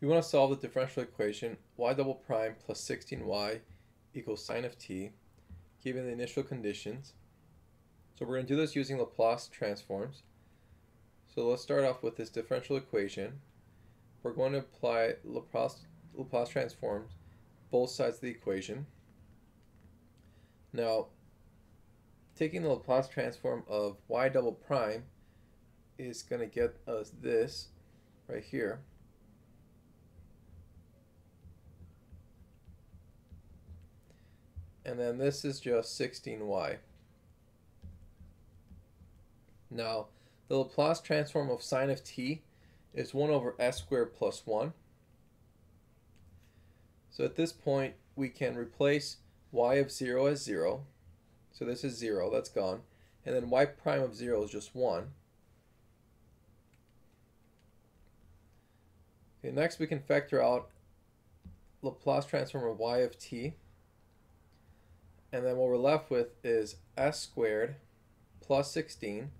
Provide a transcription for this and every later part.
We want to solve the differential equation y double prime plus 16y equals sine of t given the initial conditions. So we're going to do this using Laplace transforms. So let's start off with this differential equation. We're going to apply Laplace, Laplace transforms both sides of the equation. Now, taking the Laplace transform of y double prime is going to get us this right here. And then this is just 16y. Now, the Laplace transform of sine of t is 1 over s squared plus 1. So at this point, we can replace y of 0 as 0. So this is 0, that's gone. And then y prime of 0 is just 1. Okay, next we can factor out Laplace transform of y of t. And then what we're left with is s squared plus 16.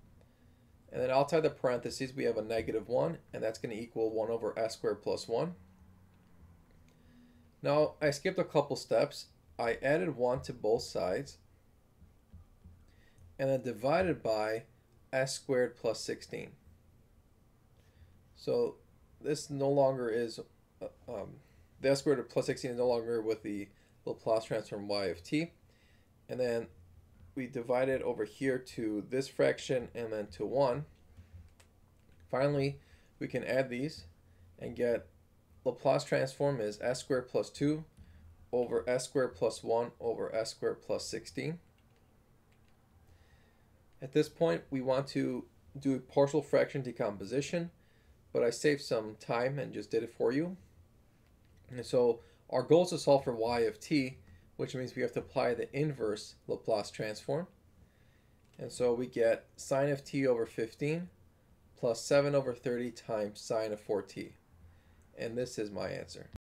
And then outside the parentheses, we have a negative 1, and that's going to equal 1 over s squared plus 1. Now, I skipped a couple steps. I added 1 to both sides, and then divided by s squared plus 16. So this no longer is, uh, um, the s squared plus 16 is no longer with the Laplace transform y of t and then we divide it over here to this fraction and then to 1. Finally, we can add these and get Laplace transform is s squared plus 2 over s squared plus 1 over s squared plus 16. At this point, we want to do a partial fraction decomposition, but I saved some time and just did it for you. And so our goal is to solve for y of t, which means we have to apply the inverse Laplace transform. And so we get sine of t over 15 plus 7 over 30 times sine of 4t. And this is my answer.